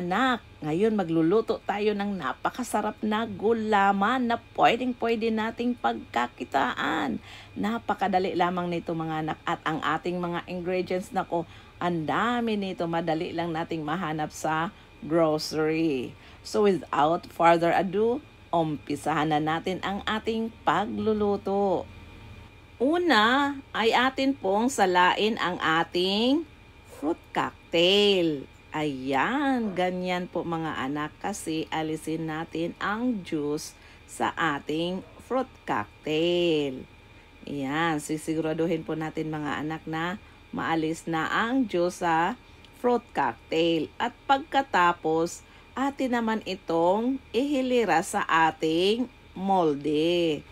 anak, ngayon magluluto tayo ng napakasarap na gulaman na pwedeng pwede nating pagkakitaan. Napakadali lamang nito mga anak at ang ating mga ingredients na ko, ang dami nito, madali lang nating mahanap sa grocery. So without further ado, umpisahan na natin ang ating pagluluto. Una ay atin pong salain ang ating fruit cocktail. Ayan, ganyan po mga anak kasi alisin natin ang juice sa ating fruit cocktail. Ayan, sisiguraduhin po natin mga anak na maalis na ang juice sa fruit cocktail. At pagkatapos, atin naman itong ihilira sa ating molde.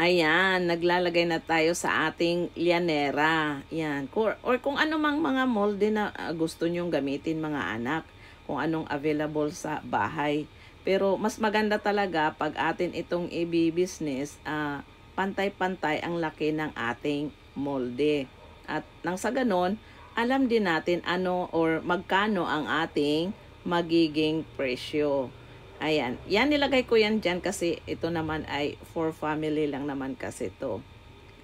Ayan, naglalagay na tayo sa ating lianera. Yan. Or, or kung ano mang mga molde na uh, gusto nyong gamitin mga anak. Kung anong available sa bahay. Pero mas maganda talaga pag atin itong i-business, uh, pantay-pantay ang laki ng ating molde. At nang sa ganon, alam din natin ano or magkano ang ating magiging presyo. Ayan. Yan, nilagay ko yan dyan kasi ito naman ay for family lang naman kasi ito.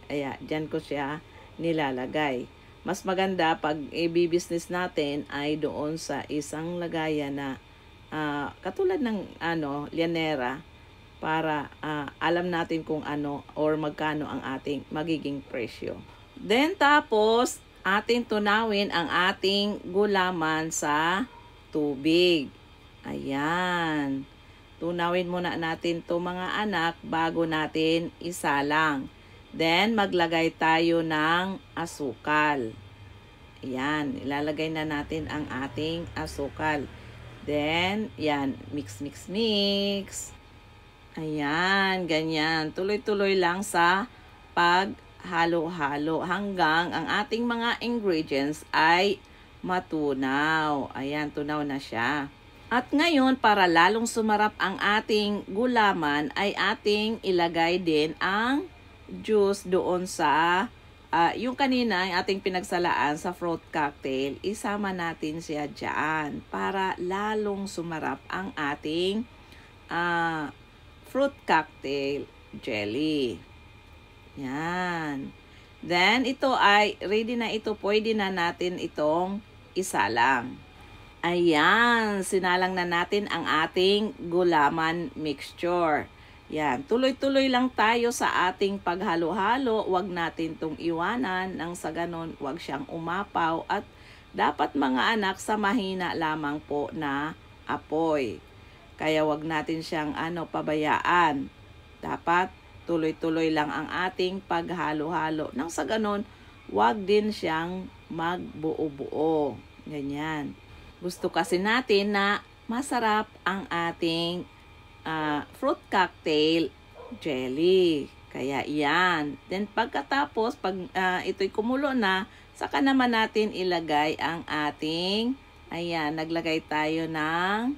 Ayan, dyan ko siya nilalagay. Mas maganda pag i-business natin ay doon sa isang lagayan na uh, katulad ng ano, lianera para uh, alam natin kung ano or magkano ang ating magiging presyo. Then tapos, ating tunawin ang ating gulaman sa tubig. Ayan. Tunawin muna natin to mga anak bago natin isalang. Then, maglagay tayo ng asukal. Ayan, ilalagay na natin ang ating asukal. Then, yan, mix, mix, mix. Ayan, ganyan. Tuloy-tuloy lang sa paghalo-halo hanggang ang ating mga ingredients ay matunaw. Ayan, tunaw na siya. At ngayon, para lalong sumarap ang ating gulaman, ay ating ilagay din ang juice doon sa, uh, yung kanina, yung ating pinagsalaan sa fruit cocktail, isama natin siya dyan para lalong sumarap ang ating uh, fruit cocktail jelly. Yan. Then, ito ay, ready na ito, pwede na natin itong isalang. Ayan, sinalang na natin ang ating gulaman mixture. Yan, tuloy-tuloy lang tayo sa ating paghalo-halo. Huwag natin tong iwanan nang sa ganon huwag siyang umapaw at dapat mga anak sa mahina lamang po na apoy. Kaya wag natin siyang ano pabayaan. Dapat tuloy-tuloy lang ang ating paghalo-halo. Nang sa ganon, wag din siyang magbuo-buo. Ganyan. Gusto kasi natin na masarap ang ating uh, fruit cocktail jelly. Kaya yan. Then pagkatapos, pag uh, ito'y kumulo na, saka naman natin ilagay ang ating, ayan, naglagay tayo ng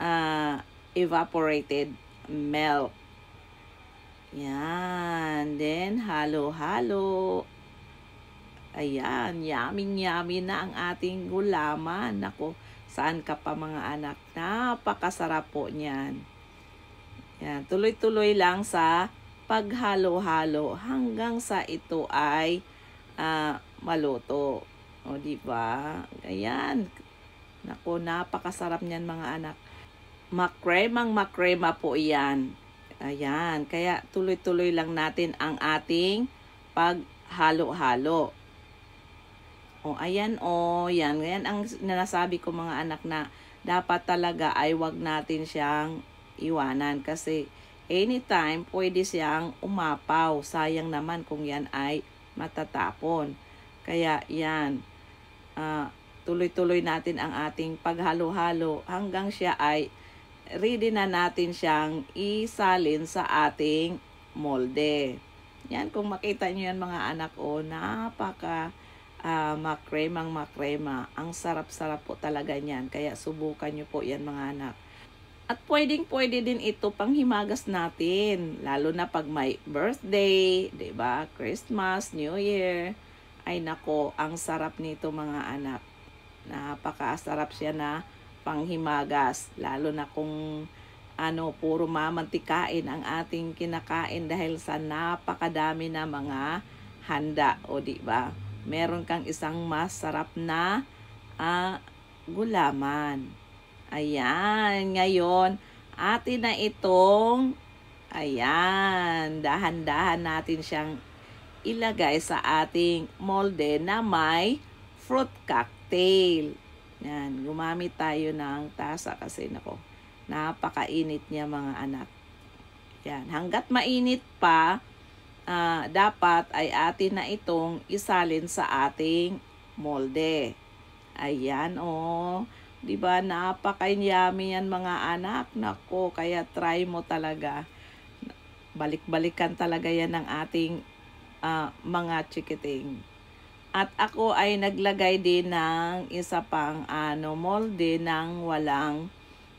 uh, evaporated milk. Yan. Then, halo-halo. Ayan, yummy-yummy na ang ating gulaman. Nako, saan ka pa mga anak? Napakasarap po niyan. Yan, tuloy-tuloy lang sa paghalo-halo hanggang sa ito ay uh, maluto. O, di ba? Ayan. Nako, napakasarap niyan mga anak. Makremang makrema po iyan. Ayan. Kaya tuloy-tuloy lang natin ang ating paghalo-halo. O, ayan o, yan. Yan ang nasabi ko mga anak na dapat talaga ay wag natin siyang iwanan kasi anytime pwede siyang umapaw. Sayang naman kung yan ay matatapon. Kaya yan, uh, tuloy-tuloy natin ang ating paghalo-halo hanggang siya ay ready na natin siyang isalin sa ating molde. Yan, kung makita nyo yan mga anak, o, oh, napaka uh, makremang makrema. Ang sarap-sarap po talaga niyan. Kaya subukan nyo po yan mga anak. At pwedeng pwede din ito pang himagas natin. Lalo na pag may birthday, ba diba? Christmas, New Year. Ay nako, ang sarap nito mga anak. Napakasarap siya na panghimagas. Lalo na kung ano, puro mamantikain ang ating kinakain dahil sa napakadami na mga handa. O di ba? Meron kang isang masarap na uh, gulaman. Ayan, ngayon, atin na itong, ayan, dahan-dahan natin siyang ilagay sa ating molde na may fruit cocktail. Yan, gumamit tayo ng tasa kasi nako, napakainit niya mga anak. Yan, hanggat mainit pa, uh, dapat ay atin na itong isalin sa ating molde. Ayan, oh. 'Di ba? Napaka-yummy yan mga anak. Nako, kaya try mo talaga. Balik-balikan talaga yan ng ating uh, mga chikiting. At ako ay naglagay din ng isa pang ano, molde ng walang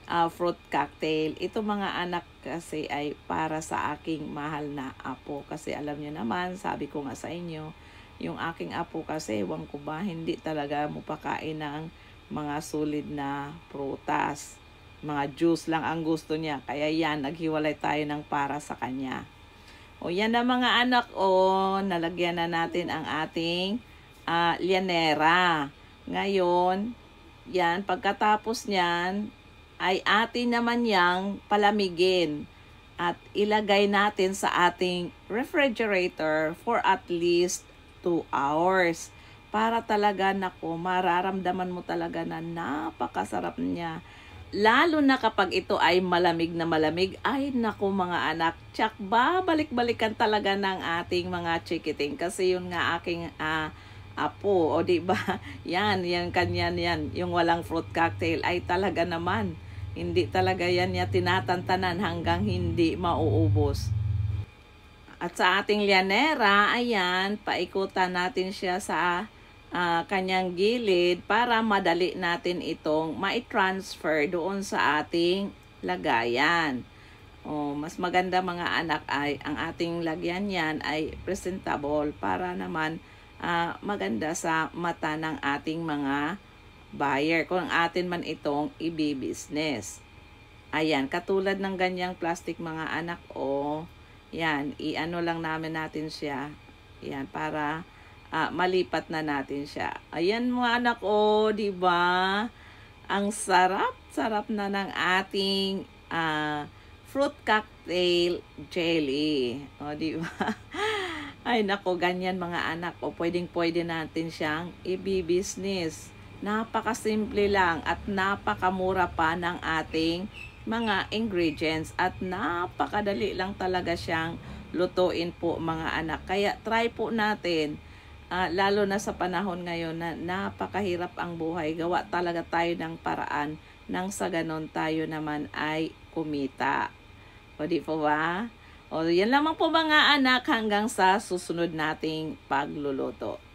uh, fruit cocktail. Ito mga anak kasi ay para sa aking mahal na apo. Kasi alam niyo naman, sabi ko nga sa inyo, yung aking apo kasi, ewan ko ba, hindi talaga mo pakain ng mga solid na prutas. Mga juice lang ang gusto niya. Kaya yan, naghiwalay tayo ng para sa kanya. O yan na mga anak, o nalagyan na natin ang ating uh, lianera. Ngayon, yan, pagkatapos niyan, ay atin naman yang palamigin at ilagay natin sa ating refrigerator for at least 2 hours. Para talaga, nako, mararamdaman mo talaga na napakasarap niya Lalo na kapag ito ay malamig na malamig, ay naku mga anak, tsak babalik-balikan talaga ng ating mga chikiting. Kasi yun nga aking uh, apo, o di ba? Yan, yan kanyan yan, yung walang fruit cocktail ay talaga naman. Hindi talaga yan niya tinatantanan hanggang hindi mauubos. At sa ating lianera, ayan, paikutan natin siya sa uh, kanyang gilid para madali natin itong ma-transfer doon sa ating lagayan. O, mas maganda mga anak ay ang ating lagyan yan ay presentable para naman uh, maganda sa mata ng ating mga buyer kung atin man itong i-business. Ayan, katulad ng ganyang plastic mga anak o yan, i-ano lang namin natin siya. Yan, para uh, malipat na natin siya. Ayan mga anak ko, oh, di ba? Ang sarap, sarap na ng ating uh, fruit cocktail jelly. O, oh, di ba? Ay nako, ganyan mga anak. O, oh, pwedeng pwede natin siyang i-business. Napakasimple lang at napakamura pa ng ating mga ingredients at napakadali lang talaga siyang lutuin po mga anak. Kaya try po natin uh, lalo na sa panahon ngayon na napakahirap ang buhay, gawa talaga tayo ng paraan nang sa ganon tayo naman ay kumita. O di po ba? O yan lamang po mga anak hanggang sa susunod nating pagluluto.